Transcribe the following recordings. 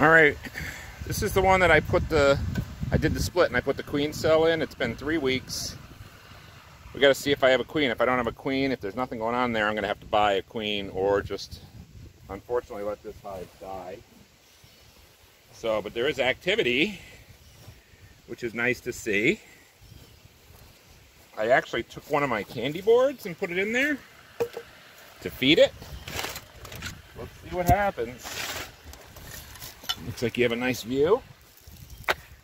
All right, this is the one that I put the, I did the split and I put the queen cell in. It's been three weeks. We got to see if I have a queen. If I don't have a queen, if there's nothing going on there, I'm going to have to buy a queen or just, unfortunately, let this hive die. So, but there is activity, which is nice to see. I actually took one of my candy boards and put it in there to feed it. Let's see what happens. Looks like you have a nice view.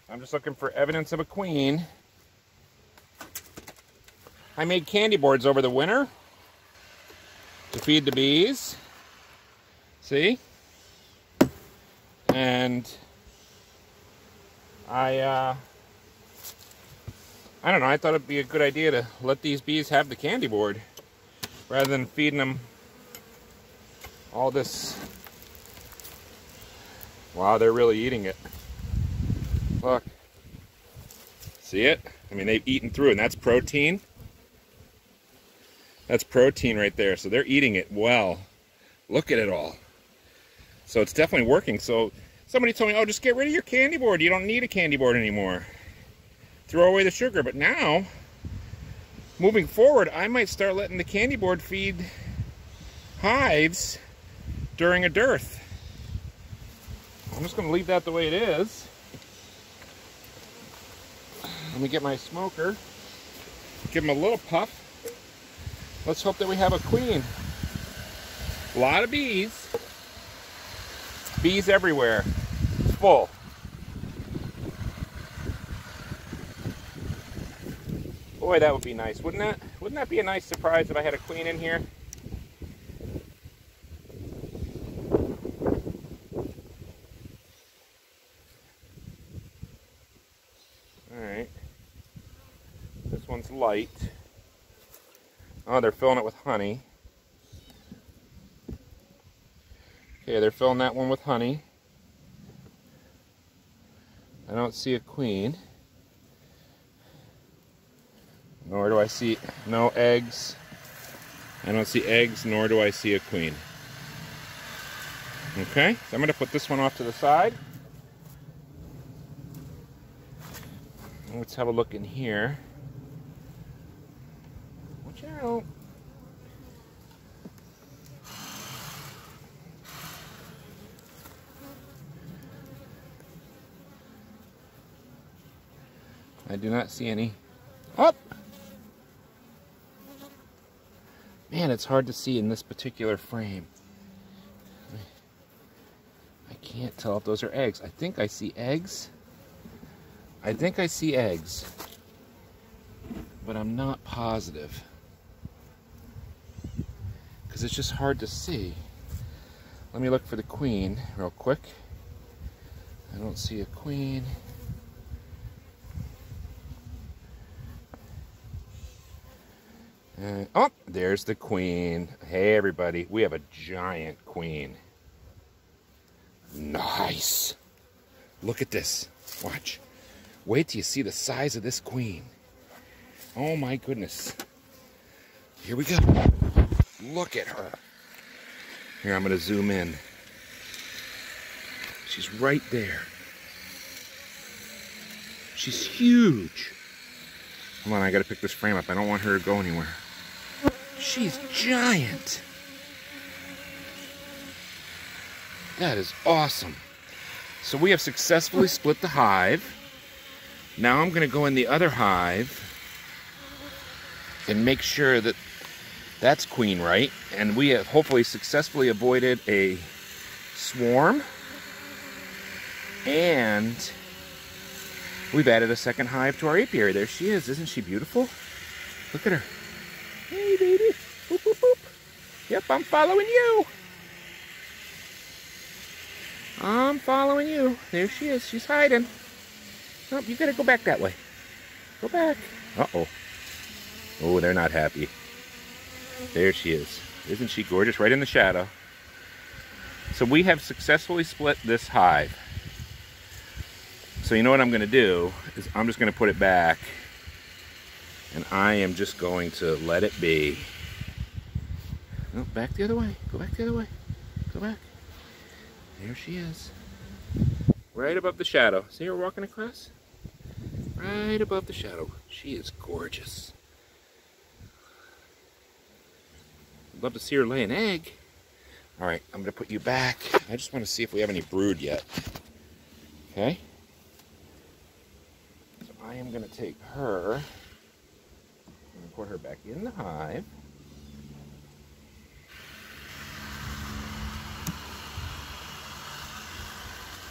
I'm just looking for evidence of a queen. I made candy boards over the winter to feed the bees. See? And I, uh, I don't know, I thought it'd be a good idea to let these bees have the candy board rather than feeding them all this Wow, they're really eating it. Look. See it? I mean, they've eaten through, and that's protein. That's protein right there. So they're eating it well. Look at it all. So it's definitely working. So somebody told me, oh, just get rid of your candy board. You don't need a candy board anymore. Throw away the sugar. But now, moving forward, I might start letting the candy board feed hives during a dearth. I'm just going to leave that the way it is. Let me get my smoker. Give him a little puff. Let's hope that we have a queen. A lot of bees. Bees everywhere. It's full. Boy, that would be nice, wouldn't that? Wouldn't that be a nice surprise if I had a queen in here? One's light. Oh, they're filling it with honey. Okay, they're filling that one with honey. I don't see a queen. Nor do I see no eggs. I don't see eggs, nor do I see a queen. Okay, so I'm going to put this one off to the side. Let's have a look in here. Ciao. I do not see any. Up! Man, it's hard to see in this particular frame. I can't tell if those are eggs. I think I see eggs. I think I see eggs. But I'm not positive because it's just hard to see. Let me look for the queen real quick. I don't see a queen. Uh, oh, there's the queen. Hey, everybody. We have a giant queen. Nice. Look at this. Watch. Wait till you see the size of this queen. Oh, my goodness. Here we go. Look at her. Here, I'm going to zoom in. She's right there. She's huge. Come on, I got to pick this frame up. I don't want her to go anywhere. She's giant. That is awesome. So we have successfully split the hive. Now I'm going to go in the other hive and make sure that that's queen right. And we have hopefully successfully avoided a swarm. And we've added a second hive to our apiary. There she is. Isn't she beautiful? Look at her. Hey, baby. Boop, boop, boop. Yep, I'm following you. I'm following you. There she is. She's hiding. Nope, you gotta go back that way. Go back. Uh-oh. Oh, they're not happy. There she is. Isn't she gorgeous? Right in the shadow. So we have successfully split this hive. So you know what I'm going to do is I'm just going to put it back and I am just going to let it be. No, back the other way. Go back the other way. Go back. There she is. Right above the shadow. See her walking across? Right above the shadow. She is gorgeous. Love to see her lay an egg. All right, I'm gonna put you back. I just want to see if we have any brood yet. Okay. So I am gonna take her and put her back in the hive.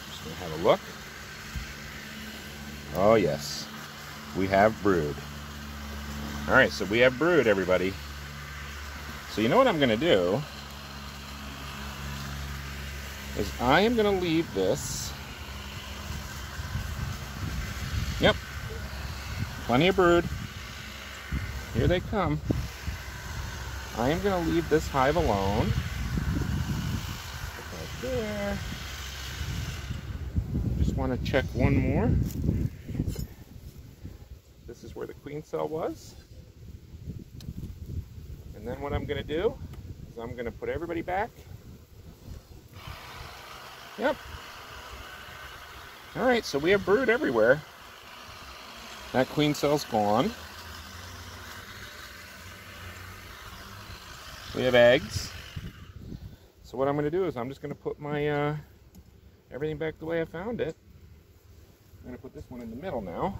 Just gonna have a look. Oh yes, we have brood. All right, so we have brood, everybody. So you know what I'm gonna do? Is I am gonna leave this. Yep, plenty of brood. Here they come. I am gonna leave this hive alone. Right there. Just want to check one more. This is where the queen cell was. And then what I'm going to do is I'm going to put everybody back. Yep. All right, so we have brood everywhere. That queen cell's gone. We have eggs. So what I'm going to do is I'm just going to put my uh, everything back the way I found it. I'm going to put this one in the middle now.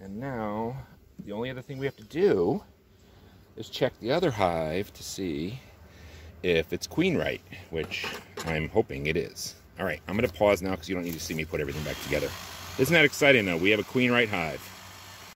And now the only other thing we have to do is check the other hive to see if it's queen right, which I'm hoping it is. All right, I'm going to pause now because you don't need to see me put everything back together. Isn't that exciting though? We have a queen right hive.